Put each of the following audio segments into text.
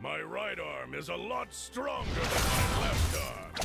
My right arm is a lot stronger than my left arm.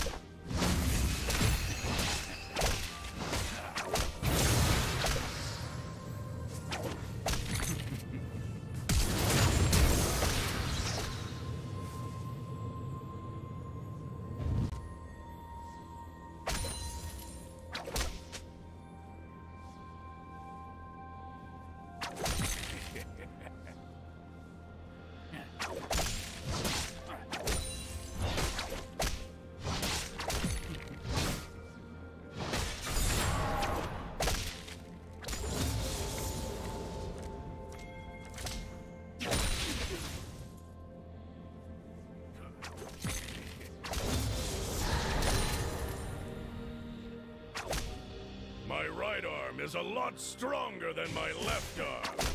Is a lot stronger than my left arm.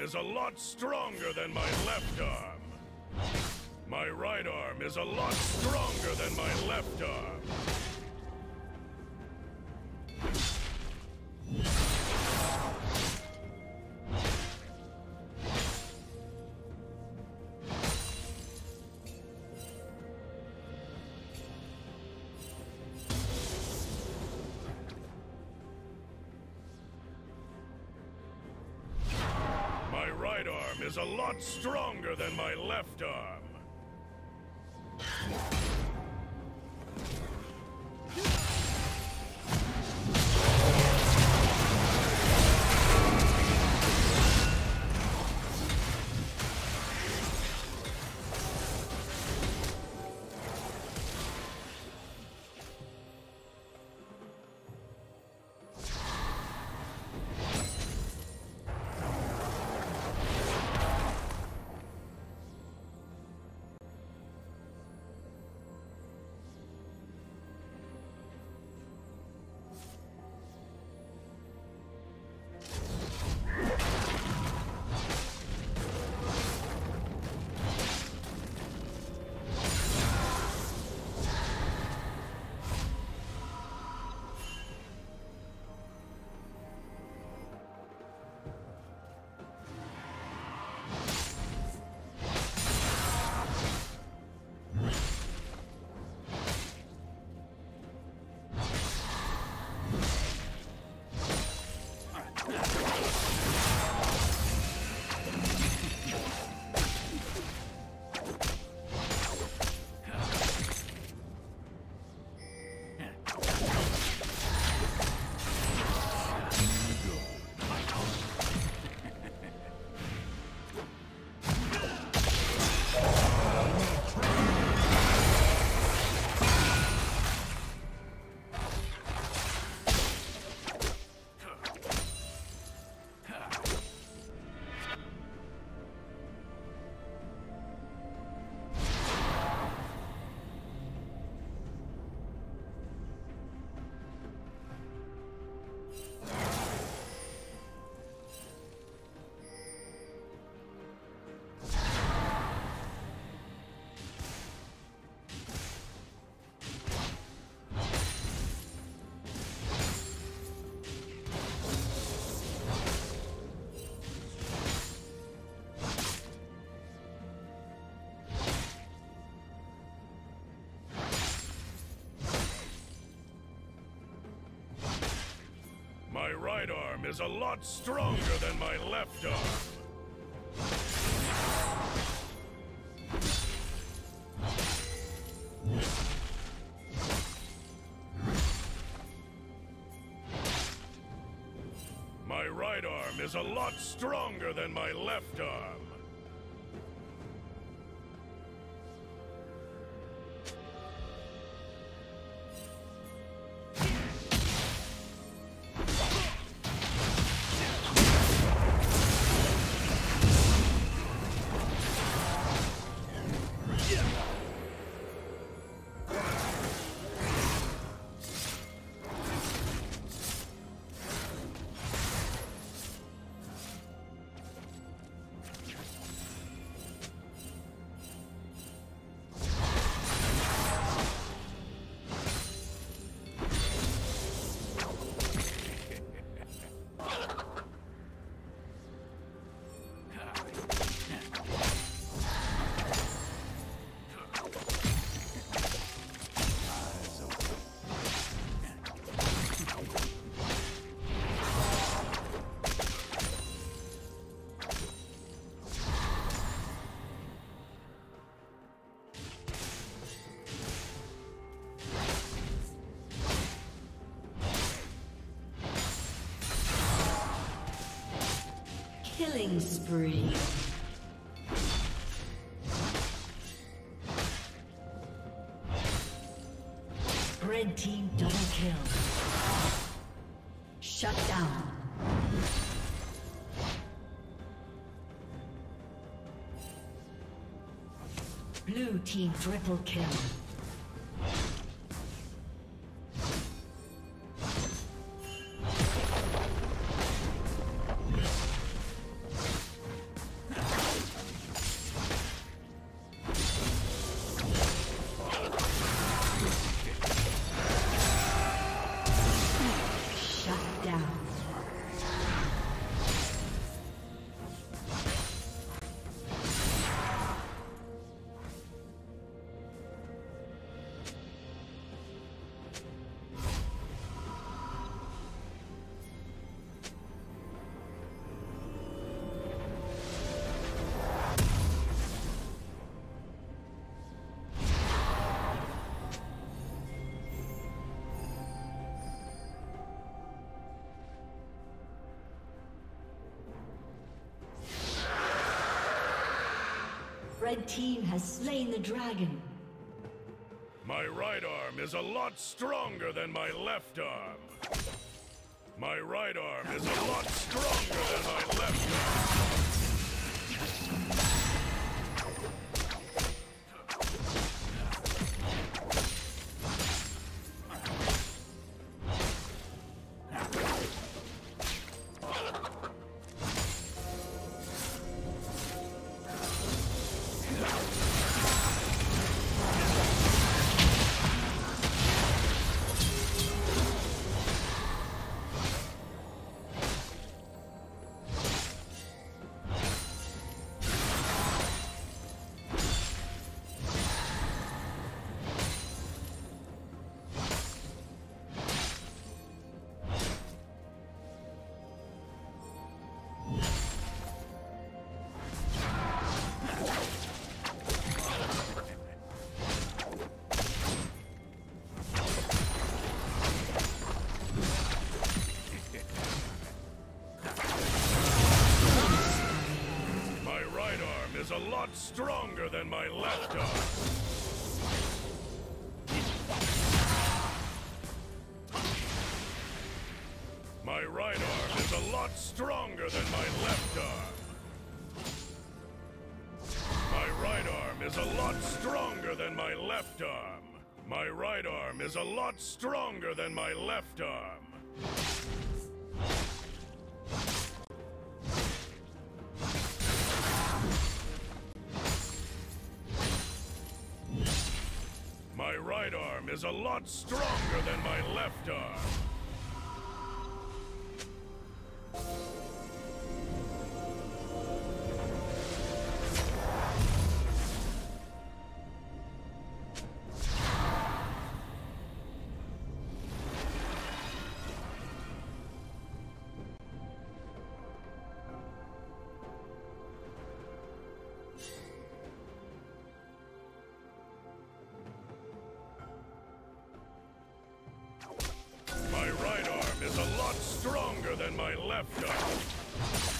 Is a lot stronger than my left arm. My right arm is a lot stronger than my left arm. Is a lot stronger than my left arm. Is a lot stronger than my left arm. My right arm is a lot stronger than my left arm. Killing spree. Red team double kill. Shut down. Blue team triple kill. Red team has slain the dragon. My right arm is a lot stronger than my left arm. My right arm is a lot stronger than my left arm. Stronger than my left arm. My right arm is a lot stronger than my left arm. My right arm is a lot stronger than my left arm. My right arm is a lot stronger than my left arm. Lot stronger than my left arm. and my left arm.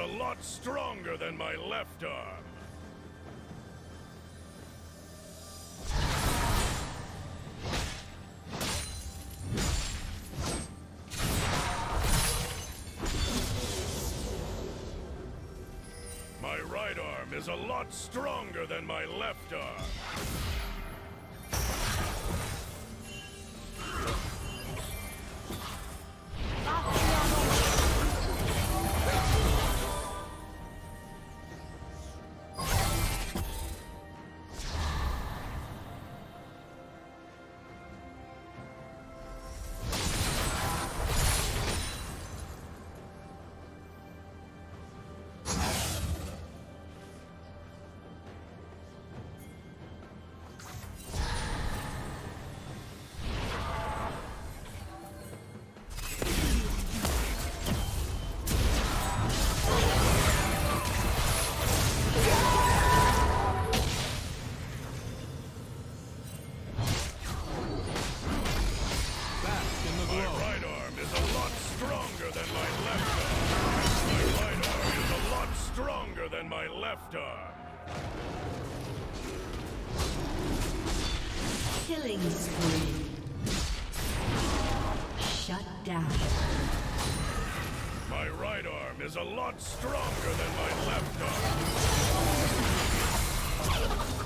a lot stronger than my left arm. My right arm is a lot stronger than my left arm. Than left arm. Killing spree. Shut down. My right arm is a lot stronger than my left arm.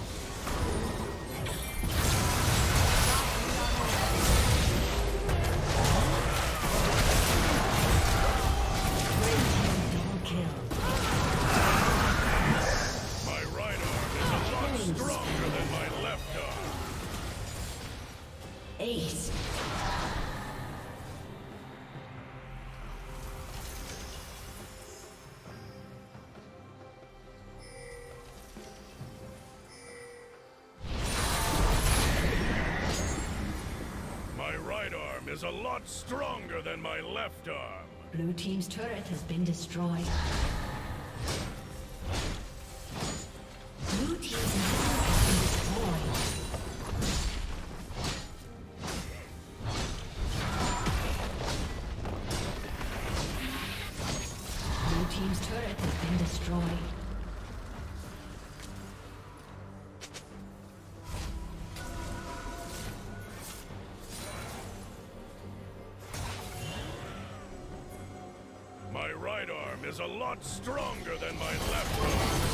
Ace. My right arm is a lot stronger than my left arm. Blue Team's turret has been destroyed. Is a lot stronger than my left arm.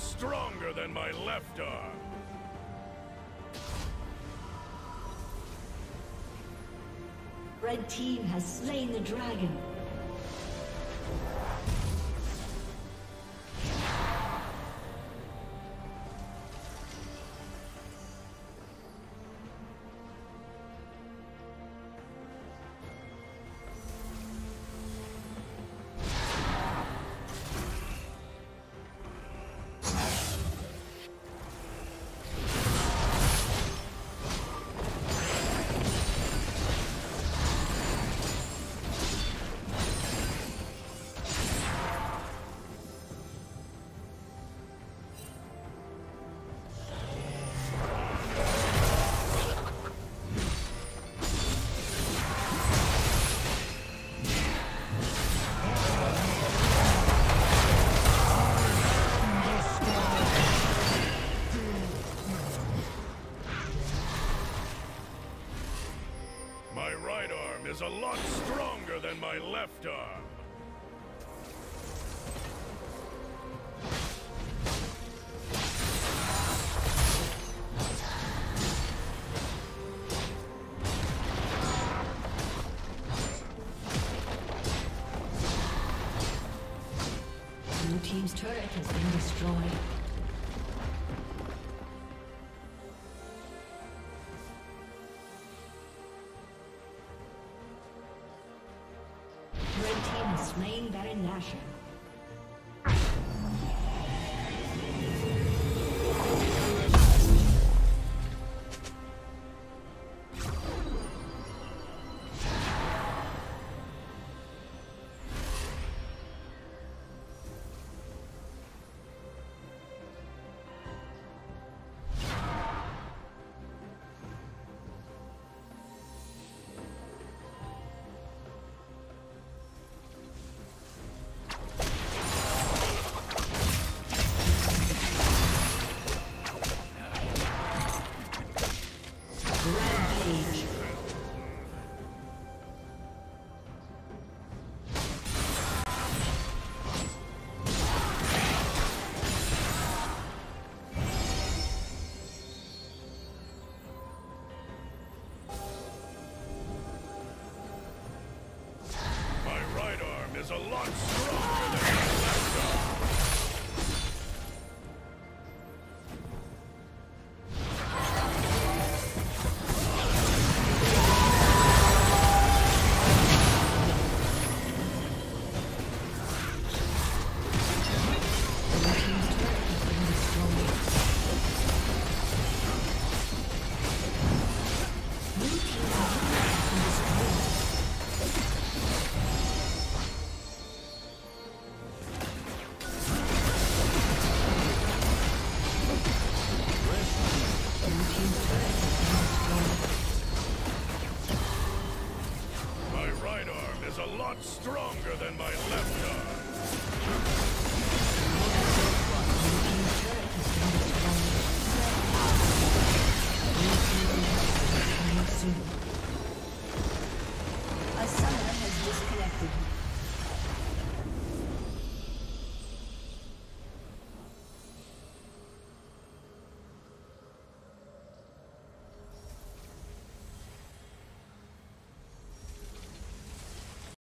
Stronger than my left arm. Red Team has slain the dragon. Is a lot stronger than my left arm. Nashor.